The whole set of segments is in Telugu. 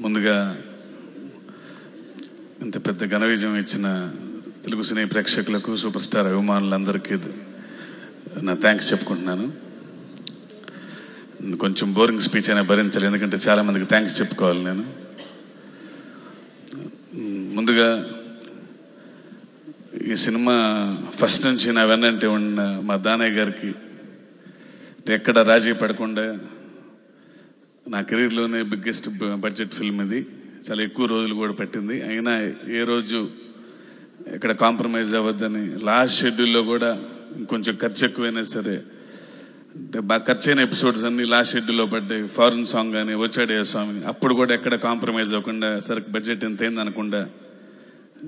ముందుగా ఇంత పెద్ద ఘన విజయం ఇచ్చిన తెలుగు సినీ ప్రేక్షకులకు సూపర్ స్టార్ అభిమానులందరికీ నా థ్యాంక్స్ చెప్పుకుంటున్నాను. కొంచెం బోరింగ్ స్పీచ్ అయినా భరించాలి ఎందుకంటే చాలా మందికి థ్యాంక్స్ చెప్పుకోవాలి నేను. ముందుగా ఈ సినిమా ఫస్ట్ నుంచి నా వెన్నంటే ఉన్న మా దానయ్య గారికి ఎక్కడ రాజీ పడకుండా నా కెరీర్లోనే బిగ్గెస్ట్ బడ్జెట్ ఫిల్మ్ ఇది. చాలా ఎక్కువ రోజులు కూడా పట్టింది. అయినా ఏ రోజు ఎక్కడ కాంప్రమైజ్ అవ్వద్దని లాస్ట్ షెడ్యూల్లో కూడా ఇంకొంచెం ఖర్చు ఎక్కువైనా సరే అంటే బాగా ఖర్చైన ఎపిసోడ్స్ అన్ని లాస్ట్ షెడ్యూల్లో పడ్డాయి. ఫారెన్ సాంగ్ కానీ వచ్చాడే స్వామి. అప్పుడు కూడా ఎక్కడ కాంప్రమైజ్ అవ్వకుండా సరే బడ్జెట్ ఎంత అనకుండా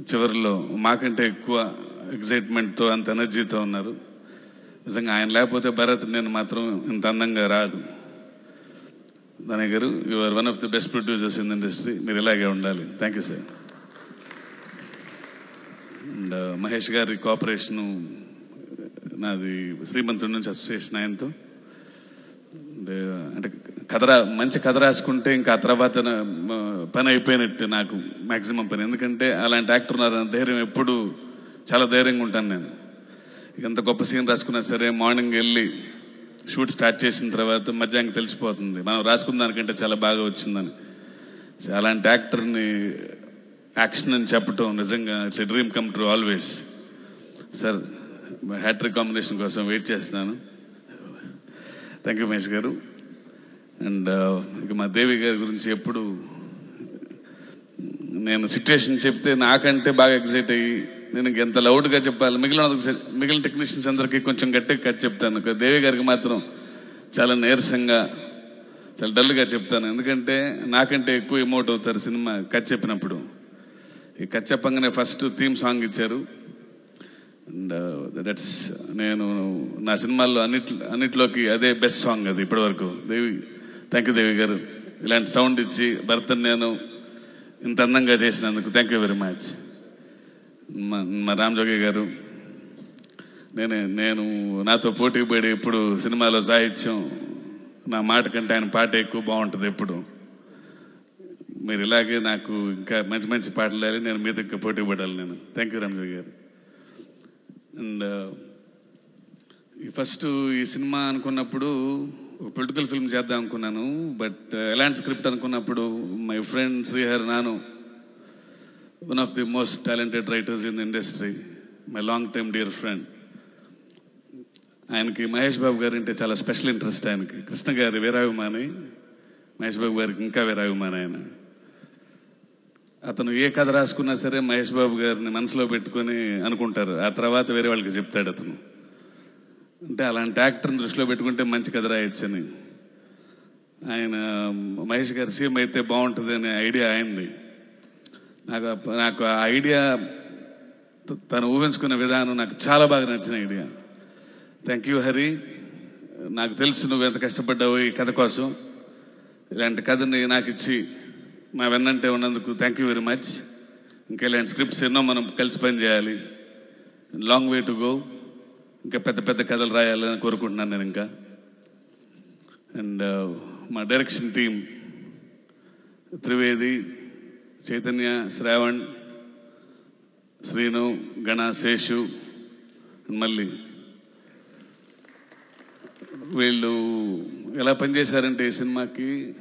చివరిలో మాకంటే ఎక్కువ ఎగ్జైట్మెంట్తో అంత ఎనర్జీతో ఉన్నారు. నిజంగా ఆయన లేకపోతే భరత్ నేను మాత్రం ఇంత అందంగా రాదు. దానయ్య గారు you are one of the best producers in industry మీరు ఇలాగే ఉండాలి. Thank you sir and Mahesh గారి కోఆపరేషను నాది శ్రీమంతుడి నుంచి అసోసియేషన్ ఆయనతో. Uh, అంటే కథ రా మంచి కథ రాసుకుంటే ఇంకా ఆ తర్వాత పని అయిపోయినట్టు నాకు మ్యాక్సిమం పని. ఎందుకంటే అలాంటి యాక్టర్ ఉన్నారు ధైర్యం ఎప్పుడు చాలా ధైర్యంగా ఉంటాను నేను. ఎంత గొప్ప సీన్ రాసుకున్నా సరే మార్నింగ్ వెళ్ళి షూట్ స్టార్ట్ చేసిన తర్వాత మధ్యాహ్నం తెలిసిపోతుంది. మనం రాసుకున్న దానికంటే చాలా బాగా వచ్చిందని. అలాంటి యాక్టర్ని యాక్షన్ అని చెప్పటం నిజంగా it's dream come true always. Sir hattrick combination కోసం వెయిట్ చేస్తున్నాను. థ్యాంక్ యూ మహేష్ గారు. అండ్ uh, ఇక మా దేవి గారి గురించి ఎప్పుడు నేను సిచ్యువేషన్ చెప్తే నాకంటే బాగా ఎగ్జైట్ అయ్యి నేను ఇంకెంత లౌడ్గా చెప్పాలి. మిగిలిన మిగిలిన టెక్నీషియన్స్ అందరికీ కొంచెం గట్టిగా కట్ చెప్తాను. దేవి గారికి మాత్రం చాలా నీరసంగా చాలా డల్గా చెప్తాను. ఎందుకంటే నాకంటే ఎక్కువ ఎమోట్ అవుతారు సినిమా కట్ చెప్పినప్పుడు. ఈ కట్ చెప్పంగానే ఫస్ట్ థీమ్ సాంగ్ ఇచ్చారు. అండ్ దట్స్ uh, నేను నా సినిమాల్లో అన్నిట్లో అన్నిట్లోకి అదే బెస్ట్ సాంగ్ అది ఇప్పటివరకు. దేవి థ్యాంక్ యూ దేవి గారు. ఇలాంటి సౌండ్ ఇచ్చి భర్తను నేను ఇంత అందంగా చేసినందుకు థ్యాంక్ యూ వెరీ మచ్ మా మా రామజోగి గారు నేనే నేను నాతో పోటీ పడి ఇప్పుడు సినిమాలో సాహిత్యం నా మాట కంటే ఆయన పాట ఎక్కువ బాగుంటుంది ఎప్పుడు. మీరు ఇలాగే నాకు ఇంకా మంచి మంచి పాటలు వేయాలి నేను మీతో ఇంకా పోటీ పడాలి నేను. థ్యాంక్ యూ రామజోగి గారు. అండ్ ఫస్ట్ ఈ సినిమా అనుకున్నప్పుడు పొలిటికల్ ఫిల్మ్ చేద్దాం అనుకున్నాను బట్ ఎలాంటి స్క్రిప్ట్ అనుకున్నప్పుడు మై ఫ్రెండ్ శ్రీహర్ నాను one of the most talented writers in the industry my long time dear friend ఆయనకి మహేష్ బాబు గారు అంటే చాలా స్పెషల్ ఇంట్రెస్ట్ ఆయనకి. కృష్ణ గారి వీరాభిమాని మహేష్ బాబు గారికి ఇంకా వీరాభిమాని ఆయన. అతను ఏ కథ రాసుకున్నా సరే మహేష్ బాబు గారిని మనసులో పెట్టుకొని అనుకుంటారు. ఆ తర్వాత వేరే వాళ్ళకి చెప్తాడు అతను. అంటే అలాంటి యాక్టర్ని దృష్టిలో పెట్టుకుంటే మంచి కథ రాయొచ్చని. ఆయన మహేష్ గారి సీఎం అయితే బాగుంటుంది అనే ఐడియా ఆయనది. నాకు నాకు ఆ ఐడియా తను ఊహించుకున్న విధానం నాకు చాలా బాగా నచ్చిన ఐడియా. థ్యాంక్ యూ హరి నాకు తెలుసు నువ్వు ఎంత కష్టపడ్డావు ఈ కథ కోసం. ఇలాంటి కథని నాకు ఇచ్చి మా వెన్నంటే ఉన్నందుకు థ్యాంక్ యూ వెరీ మచ్ ఇంకా ఇలాంటి స్క్రిప్ట్స్ ఎన్నో మనం కలిసి పని చేయాలి. లాంగ్ వే టు గో ఇంకా పెద్ద పెద్ద కథలు రాయాలని కోరుకుంటున్నాను నేను ఇంకా. అండ్ uh, మా డైరెక్షన్ టీం త్రివేది చైతన్య శ్రావణ్ శ్రీను గణ శేషు మళ్ళీ. వీళ్ళు ఎలా పనిచేశారంటే ఈ సినిమాకి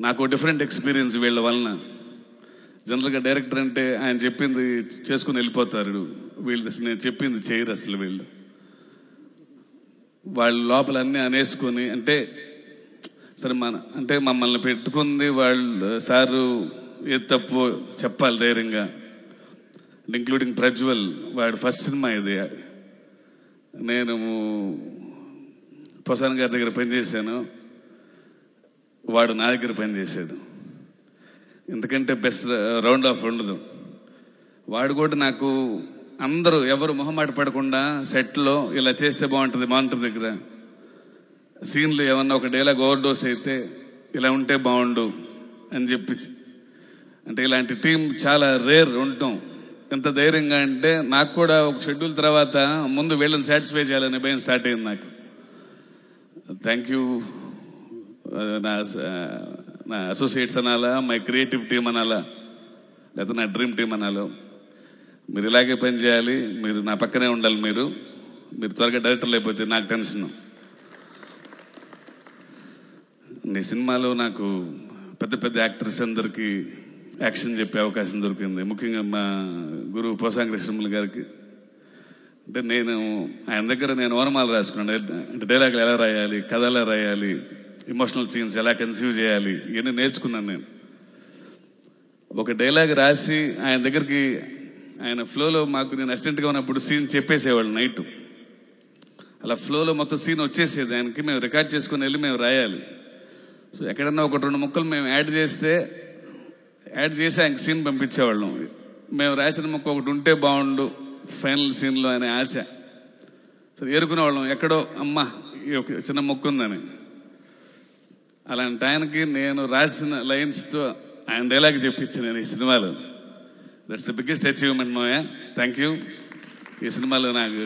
నాకు డిఫరెంట్ ఎక్స్పీరియన్స్ వీళ్ళ వలన. జనరల్గా డైరెక్టర్ అంటే ఆయన చెప్పింది చేసుకుని వెళ్ళిపోతారు. వీళ్ళు అసలు నేను చెప్పింది చేయరు అసలు వీళ్ళు. వాళ్ళ లోపల అన్నీ అనేసుకొని అంటే సరే మన అంటే మమ్మల్ని పెట్టుకుంది వాళ్ళు సారు ఏది తప్పు చెప్పాలి ధైర్యంగా. ఇంక్లూడింగ్ ప్రజ్వల్ వాడు ఫస్ట్ సినిమా ఇది. నేను ప్రసాద్ గారి దగ్గర పనిచేశాను. వాడు నా దగ్గర పనిచేశాడు. ఎందుకంటే బెస్ట్ రౌండ్ ఆఫ్ ఉండదు. వాడు కూడా నాకు అందరూ ఎవరు మొహమాట పడకుండా సెట్లో ఇలా చేస్తే బాగుంటుంది మానిటర్ దగ్గర. సీన్లు ఏమన్నా ఒక డైలాగ్ ఓవర్ డోస్ అయితే ఇలా ఉంటే బాగుండు అని చెప్పి అంటే ఇలాంటి టీం చాలా రేర్ ఉండటం. ఎంత ధైర్యంగా అంటే నాకు కూడా ఒక షెడ్యూల్ తర్వాత ముందు వీళ్ళని సాటిస్ఫై చేయాలనే భయం స్టార్ట్ అయింది నాకు. థ్యాంక్ యూ నా నా అసోసియేట్స్ అనాలా మై క్రియేటివ్ టీం అనాలా లేదా నా డ్రీమ్ టీం అనాలో. మీరు ఇలాగే పని చేయాలి మీరు నా పక్కనే ఉండాలి మీరు. మీరు త్వరగా డైరెక్టర్ లేకపోతే నాకు టెన్షన్ ఈ సినిమాలో నాకు పెద్ద పెద్ద యాక్టర్స్ అందరికీ యాక్షన్ చెప్పే అవకాశం దొరికింది. ముఖ్యంగా మా గురువు పోసాంగ్ గారికి. అంటే నేను ఆయన దగ్గర నేను ఓనమాలు రాసుకున్నాను. అంటే డైలాగులు ఎలా రాయాలి కథ ఎలా రాయాలి ఇమోషనల్ సీన్స్ ఎలా కన్సీవ్ చేయాలి ఇవన్నీ నేర్చుకున్నాను నేను. ఒక డైలాగ్ రాసి ఆయన దగ్గరికి ఆయన ఫ్లోలో మాకు నేను అసిస్టెంట్గా ఉన్నప్పుడు సీన్ చెప్పేసేవాళ్ళు నైట్. అలా ఫ్లోలో మొత్తం సీన్ వచ్చేసేది. ఆయనకి మేము రికార్డ్ చేసుకుని వెళ్ళి మేము రాయాలి. సో ఎక్కడన్నా ఒక రెండు ముక్కలు మేము యాడ్ చేస్తే యాడ్ చేసి ఆయనకి సీన్ పంపించేవాళ్ళం. మేము రాసిన ముక్క ఒకటి ఉంటే బాగుండు ఫైనల్ సీన్లో అనే ఆశ. సో ఏరుకునేవాళ్ళం ఎక్కడో అమ్మ ఈ ఒక చిన్న మొక్క ఉందని. అలాంటి ఆయనకి నేను రాసిన లైన్స్తో ఆయన డైలాగ్ చెప్పించాను నేను ఈ సినిమాలో. దట్స్ ద బిగ్గెస్ట్ అచీవ్మెంట్ మోయా థ్యాంక్ యూ ఈ సినిమాలో నాకు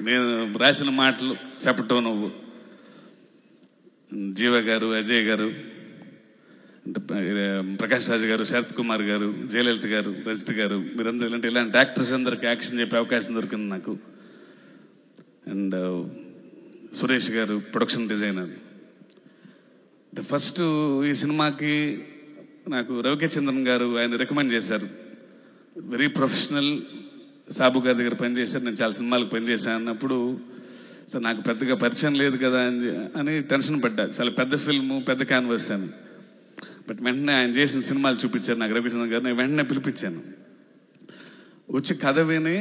నేను రాసిన మాటలు చెప్పటం నువ్వు. జీవ గారు అజయ్ గారు ప్రకాష్ రాజు గారు శరత్ కుమార్ గారు జయలలిత గారు రజిత్ గారు మీరందరూ ఇలాంటి ఇలాంటి యాక్టర్స్ అందరికి యాక్షన్ చెప్పే అవకాశం దొరికింది నాకు. అండ్ సురేష్ గారు ప్రొడక్షన్ డిజైనర్. అంటే ఫస్ట్ ఈ సినిమాకి నాకు రవికే చంద్రన్ గారు ఆయన రికమెండ్ చేశారు. వెరీ ప్రొఫెషనల్ సాబు గారి దగ్గర పనిచేశారు నేను చాలా సినిమాలకు పనిచేశాను అన్నప్పుడు సార్ నాకు పెద్దగా పరిచయం లేదు కదా అని అని టెన్షన్ పడ్డా. చాలా పెద్ద ఫిల్ము పెద్ద క్యాన్వస్ అని. బట్ వెంటనే ఆయన చేసిన సినిమాలు చూపించారు నాకు రవిచంద్ర గారు నేను వెంటనే పిలిపించాను. వచ్చి కథ విని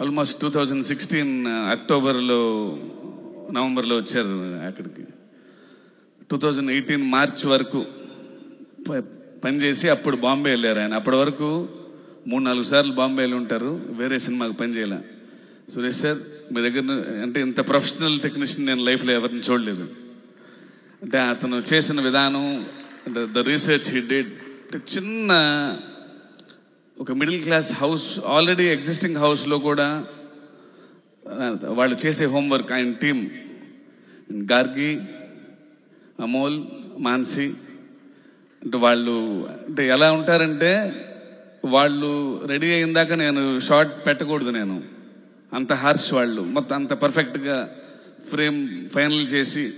ఆల్మోస్ట్ టూ థౌజండ్ సిక్స్టీన్ అక్టోబర్లో నవంబర్లో వచ్చారు అక్కడికి. టూ థౌజండ్ ఎయిటీన్ మార్చ్ వరకు పనిచేసి అప్పుడు బాంబే వెళ్ళారు ఆయన. అప్పటి వరకు మూడు నాలుగు సార్లు బాంబే వెళ్ళి ఉంటారు. వేరే సినిమాకి పనిచేయలే సురేష్ సార్ మీ దగ్గర అంటే ఇంత ప్రొఫెషనల్ టెక్నీషియన్ నేను లైఫ్లో ఎవరిని చూడలేదు. అంటే అతను చేసిన విధానం అంటే ద రీసెర్చ్ హీ డిడ్ అంటే చిన్న ఒక middle class house already existing హౌస్లో కూడా వాళ్ళు చేసే హోంవర్క్ ఆయన టీం గార్గి అమోల్ మాన్సి అంటే వాళ్ళు అంటే ఎలా ఉంటారంటే వాళ్ళు రెడీ అయిన దాకా నేను షార్ట్ పెట్టకూడదు నేను. అంత హార్ష్ వాళ్ళు మొత్తం అంత పర్ఫెక్ట్గా ఫ్రేమ్ ఫైనల్ చేసి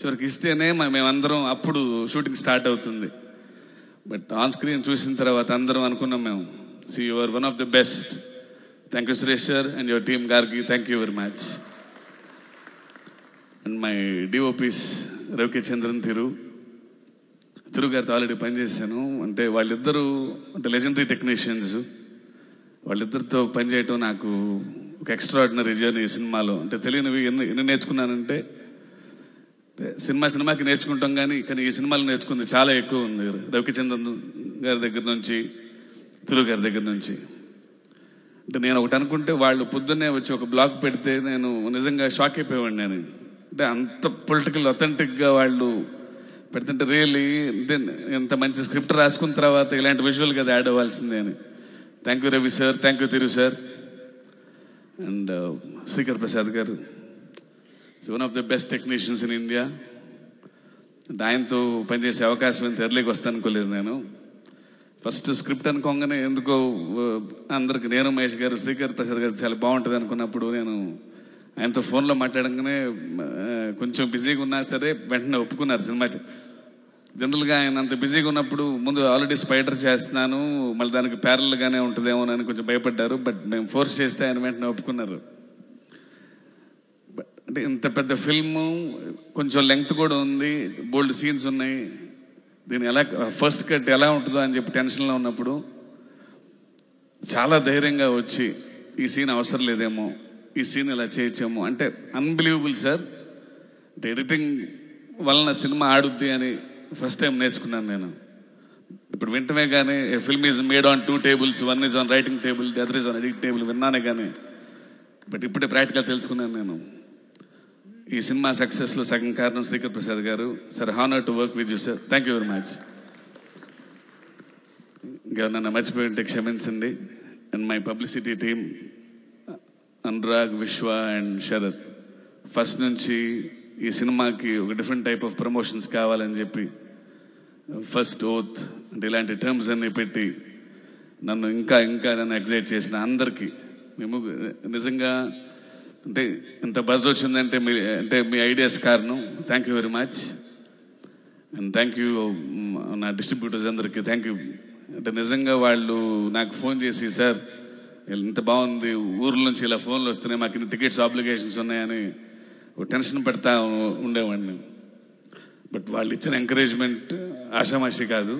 చివరికి ఇస్తేనే మేమందరం అప్పుడు షూటింగ్ స్టార్ట్ అవుతుంది. బట్ ఆన్ స్క్రీన్ చూసిన తర్వాత అందరం అనుకున్నాం మేము see your one of the best thank you Suresh sir and your team గారికి thank you very much and my DOPs Ravi K Chandran Tiru Tiru గారితో ఆల్రెడీ పనిచేశాను అంటే వాళ్ళిద్దరూ అంటే లెజెండరీ టెక్నీషియన్స్ వాళ్ళిద్దరితో పనిచేయటం నాకు ఒక ఎక్స్ట్రాడినరీ జర్నీ ఈ సినిమాలో. అంటే తెలియనివి ఎన్ని ఎన్ని నేర్చుకున్నానంటే అంటే సినిమా సినిమాకి నేర్చుకుంటాం కానీ కానీ ఈ సినిమాలు నేర్చుకుంది చాలా ఎక్కువ ఉంది. రవికిచందన్ గారి దగ్గర నుంచి తిరు గారి దగ్గర నుంచి. అంటే నేను ఒకటి అనుకుంటే వాళ్ళు పొద్దున్నే వచ్చి ఒక బ్లాగ్ పెడితే నేను నిజంగా షాక్ అయిపోయేవాడిని నేను. అంటే అంత పొలిటికల్ అథెంటిక్గా వాళ్ళు పెడుతుంటే రియల్లీ అంటే ఇంత మంచి స్క్రిప్ట్ రాసుకున్న తర్వాత ఇలాంటి విజువల్ కదా యాడ్ అవ్వాల్సిందే అని. Thank you Ravi sir thank you Tiru sir. And Srikar Prasad గారు. One of the best technicians in India ఆయనతో పనిచేసే అవకాశం ఇంత ఎర్లీకి వస్తాను అనుకోలేదు నేను. ఫస్ట్ స్క్రిప్ట్ అనుకోగానే ఎందుకో అందరికి నేను మహేష్ గారు శ్రీకర్ ప్రసాద్ గారు చాలా బాగుంటుంది అనుకున్నప్పుడు నేను ఆయనతో ఫోన్లో మాట్లాడంగానే కొంచెం బిజీగా ఉన్నా సరే వెంటనే ఒప్పుకున్నారు సినిమా జనరల్గా ఆయన అంత బిజీగా ఉన్నప్పుడు ముందు ఆల్రెడీ స్పైడర్ చేస్తున్నాను మళ్ళీ దానికి ప్యారల్గానే ఉంటుందేమో అని కొంచెం భయపడ్డారు బట్ మేము ఫోర్స్ చేస్తే ఆయన వెంటనే ఒప్పుకున్నారు. అంటే ఇంత పెద్ద ఫిల్మ్ కొంచెం లెంగ్త్ కూడా ఉంది బోల్డ్ సీన్స్ ఉన్నాయి. దీని ఎలా ఫస్ట్ కట్ ఎలా ఉంటుందో అని చెప్పి టెన్షన్లో ఉన్నప్పుడు చాలా ధైర్యంగా వచ్చి ఈ సీన్ అవసరం లేదేమో ఈ సీన్ ఇలా చేయొచ్చేమో అంటే అన్బిలీవబుల్ సార్ అంటే ఎడిటింగ్ వలన సినిమా ఆడుద్ది అని ఫస్ట్ టైం నేర్చుకున్నాను నేను. ఇప్పుడు వింటమే కానీ film is made on two tables one is on writing table other is on editing table విన్నానే కానీ బట్ ఇప్పుడే ప్రాక్టికల్ తెలుసుకున్నాను నేను. ఈ సినిమా సక్సెస్లో సగం కారణం శ్రీకర్ ప్రసాద్ గారు. Sir honour to work with you sir thank you very much ఇంకా నన్ను మర్చిపోయి ఉంటే క్షమించండి. And my publicity team Anurag Vishwa and Sarath first నుంచి ఈ సినిమాకి ఒక డిఫరెంట్ టైప్ ఆఫ్ ప్రమోషన్స్ కావాలని చెప్పి ఫస్ట్ ఓత్ అంటే ఇలాంటి టర్మ్స్ అన్ని పెట్టి నన్ను ఇంకా ఇంకా నన్ను ఎగ్జైట్ చేసిన అందరికీ. మేము నిజంగా అంటే ఇంత బజ్ వచ్చిందంటే మీ అంటే మీ ఐడియాస్ కారణం. Thank you very much and thank you నా డిస్ట్రిబ్యూటర్స్ అందరికీ థ్యాంక్ యూ అంటే నిజంగా వాళ్ళు నాకు ఫోన్ చేసి సార్ ఇంత బాగుంది. ఊర్ల నుంచి ఇలా ఫోన్లు వస్తున్నాయి. మాకు ఇన్ని టికెట్స్ ఆబ్లిగేషన్స్ ఉన్నాయని ఓ టెన్షన్ పెడతా ఉండేవాడిని. బట్ వాళ్ళు ఇచ్చిన ఎంకరేజ్మెంట్ ఆషామాషి కాదు.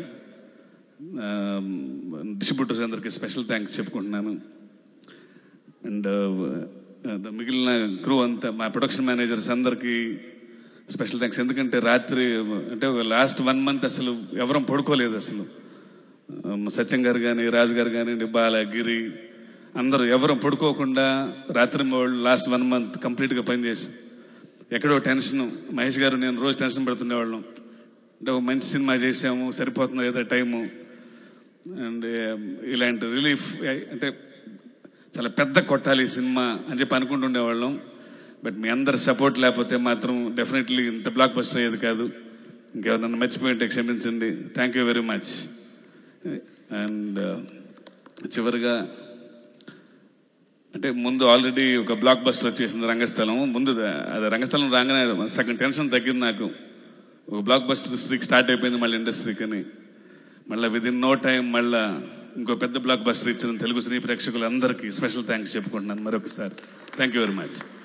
డిస్ట్రిబ్యూటర్స్ అందరికీ స్పెషల్ థ్యాంక్స్ చెప్పుకుంటున్నాను. అండ్ మిగిలిన క్రూ అంతా మా ప్రొడక్షన్ మేనేజర్స్ అందరికీ స్పెషల్ థ్యాంక్స్ ఎందుకంటే రాత్రి అంటే లాస్ట్ వన్ మంత్ అసలు ఎవరం పడుకోలేదు అసలు. సత్యం గారు కానీ రాజు గారు కానీ బాల గిరి అందరూ ఎవరం పడుకోకుండా రాత్రి వాళ్ళు లాస్ట్ వన్ మంత్ కంప్లీట్గా పనిచేసి ఎక్కడో టెన్షన్ మహేష్ గారు నేను రోజు టెన్షన్ పెడుతుండేవాళ్ళం. అంటే ఒక మంచి సినిమా చేసాము సరిపోతుంది ఏదో టైము. అండ్ ఇలాంటి రిలీఫ్ అంటే చాలా పెద్ద కొట్టాలి ఈ సినిమా అని చెప్పి అనుకుంటుండేవాళ్ళం. బట్ మీ అందరి సపోర్ట్ లేకపోతే మాత్రం డెఫినెట్లీ ఇంత బ్లాక్ బస్టర్ అయ్యేది కాదు. ఇంకెవరన్నా మర్చిపోయింటే క్షమించండి. Thank you very much and చివరిగా అంటే ముందు ఆల్రెడీ ఒక బ్లాక్ బస్టర్ వచ్చేసింది రంగస్థలం. ముందు అది రంగస్థలం రాగానే సగం టెన్షన్ తగ్గింది నాకు. ఒక బ్లాక్ బస్టర్ స్ట్రీక్ స్టార్ట్ అయిపోయింది మళ్ళీ ఇండస్ట్రీకి అని మళ్ళీ విదిన్ నో టైం మళ్ళీ ఇంకో పెద్ద బ్లాక్ బస్టర్ ఇచ్చిన తెలుగు సినీ ప్రేక్షకులందరికీ స్పెషల్ థ్యాంక్స్ చెప్పుకుంటున్నాను. మరొకసారి. Thank you very much